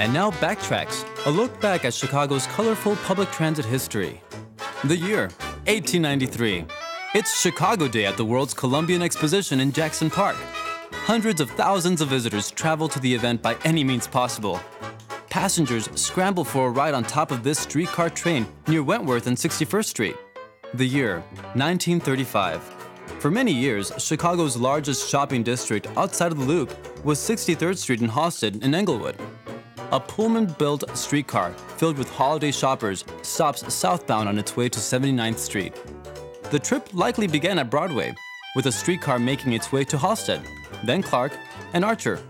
And now Backtracks, a look back at Chicago's colorful public transit history. The year, 1893. It's Chicago Day at the World's Columbian Exposition in Jackson Park. Hundreds of thousands of visitors travel to the event by any means possible. Passengers scramble for a ride on top of this streetcar train near Wentworth and 61st Street. The year, 1935. For many years, Chicago's largest shopping district outside of the Loop was 63rd Street in Halsted in Englewood. A Pullman built streetcar filled with holiday shoppers stops southbound on its way to 79th Street. The trip likely began at Broadway, with a streetcar making its way to Halsted, then Clark and Archer,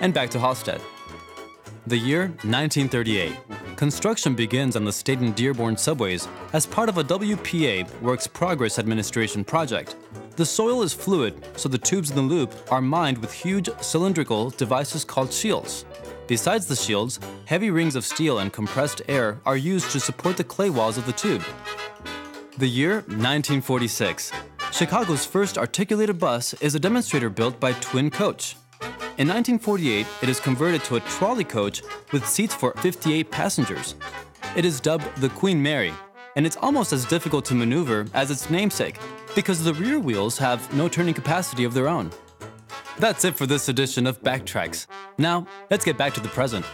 and back to Halsted. The year 1938. Construction begins on the State and Dearborn subways as part of a WPA Works Progress Administration project. The soil is fluid, so the tubes in the loop are mined with huge cylindrical devices called shields. Besides the shields, heavy rings of steel and compressed air are used to support the clay walls of the tube. The year 1946. Chicago's first articulated bus is a demonstrator built by Twin Coach. In 1948, it is converted to a trolley coach with seats for 58 passengers. It is dubbed the Queen Mary, and it's almost as difficult to maneuver as its namesake because the rear wheels have no turning capacity of their own. That's it for this edition of Backtracks. Now, let's get back to the present.